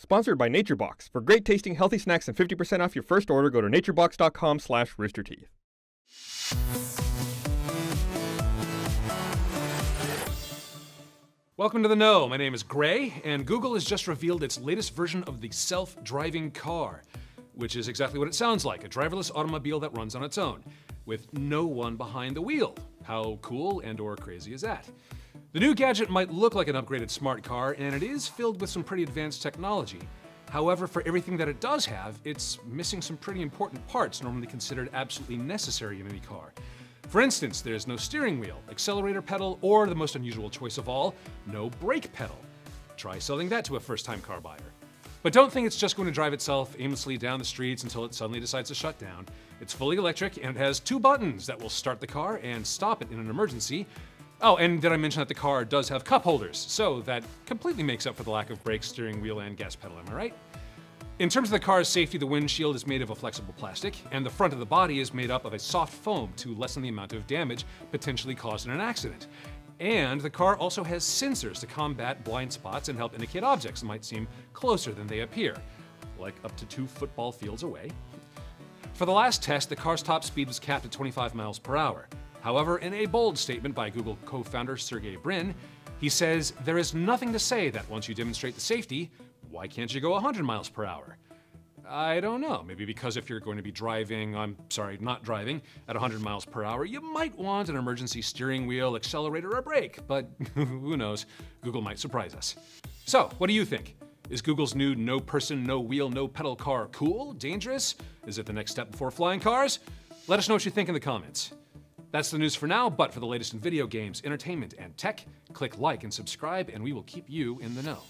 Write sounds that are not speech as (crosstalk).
Sponsored by NatureBox. For great tasting healthy snacks and 50% off your first order, go to naturebox.com slash roosterteeth. Welcome to the Know. My name is Gray, and Google has just revealed its latest version of the self-driving car, which is exactly what it sounds like, a driverless automobile that runs on its own, with no one behind the wheel. How cool and or crazy is that? The new gadget might look like an upgraded smart car, and it is filled with some pretty advanced technology. However, for everything that it does have, it's missing some pretty important parts normally considered absolutely necessary in any car. For instance, there's no steering wheel, accelerator pedal, or the most unusual choice of all, no brake pedal. Try selling that to a first-time car buyer. But don't think it's just going to drive itself aimlessly down the streets until it suddenly decides to shut down. It's fully electric and it has two buttons that will start the car and stop it in an emergency. Oh, and did I mention that the car does have cup holders, so that completely makes up for the lack of brake, steering wheel, and gas pedal, am I right? In terms of the car's safety, the windshield is made of a flexible plastic, and the front of the body is made up of a soft foam to lessen the amount of damage potentially caused in an accident. And the car also has sensors to combat blind spots and help indicate objects that might seem closer than they appear, like up to two football fields away. For the last test, the car's top speed was capped at 25 miles per hour. However, in a bold statement by Google co-founder Sergey Brin, he says there is nothing to say that once you demonstrate the safety, why can't you go 100 miles per hour? I don't know. Maybe because if you're going to be driving, I'm sorry, not driving, at 100 miles per hour, you might want an emergency steering wheel, accelerator, or brake. But (laughs) who knows? Google might surprise us. So, what do you think? Is Google's new no person, no wheel, no pedal car cool? Dangerous? Is it the next step before flying cars? Let us know what you think in the comments. That's the news for now, but for the latest in video games, entertainment, and tech, click like and subscribe, and we will keep you in the know.